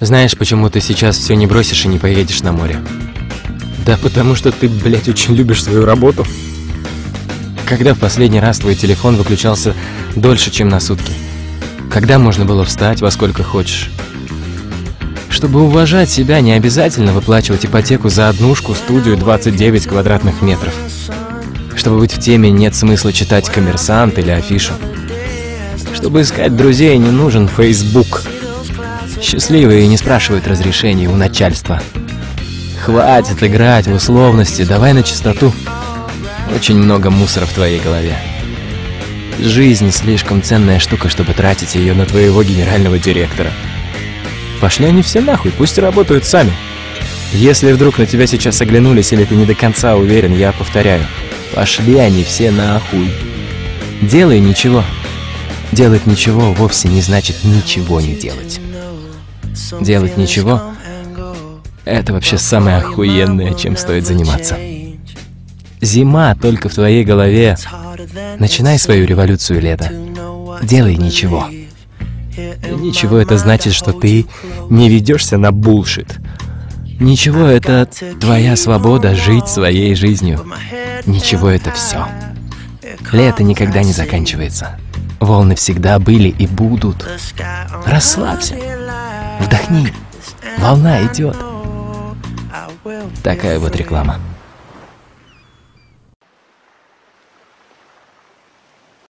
Знаешь, почему ты сейчас все не бросишь и не поедешь на море? Да потому что ты, блядь, очень любишь свою работу. Когда в последний раз твой телефон выключался дольше, чем на сутки? Когда можно было встать во сколько хочешь? Чтобы уважать себя, не обязательно выплачивать ипотеку за однушку, студию 29 квадратных метров. Чтобы быть в теме, нет смысла читать «Коммерсант» или афишу. Чтобы искать друзей, не нужен Facebook. Счастливые не спрашивают разрешений у начальства. Хватит играть в условности, давай на чистоту. Очень много мусора в твоей голове. Жизнь слишком ценная штука, чтобы тратить ее на твоего генерального директора. Пошли они все нахуй, пусть работают сами. Если вдруг на тебя сейчас оглянулись или ты не до конца уверен, я повторяю. Пошли они все нахуй. Делай ничего. Делать ничего вовсе не значит ничего не делать. Делать ничего — это вообще самое охуенное, чем стоит заниматься. Зима только в твоей голове. Начинай свою революцию лета. Делай ничего. Ничего это значит, что ты не ведешься на булшит. Ничего это твоя свобода жить своей жизнью. Ничего это все. Лето никогда не заканчивается. Волны всегда были и будут. Расслабься. Вдохни. Волна идет. Такая вот реклама.